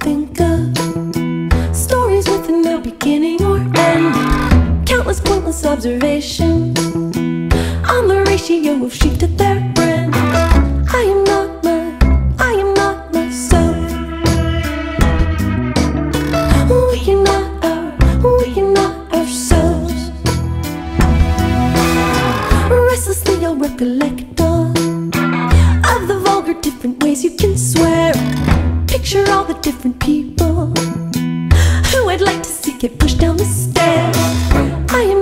think of Stories with no beginning or end. Countless pointless observations On the ratio of sheep to their friend. I am not my, I am not myself. We are not our, we are not ourselves. Restlessly I'll recollect Picture all the different people who I'd like to see get pushed down the stairs. I am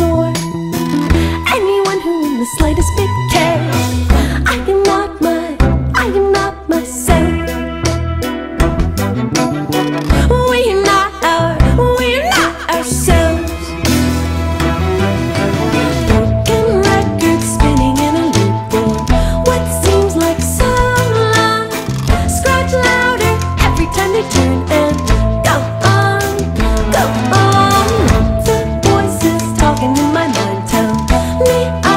the slightest bit care. I am not my, I am not myself. We're not our, we're not ourselves. Broken records spinning in a loop, or what seems like so long. Scratch louder every time they turn and go on, go on. The voices talking in my mind tell me.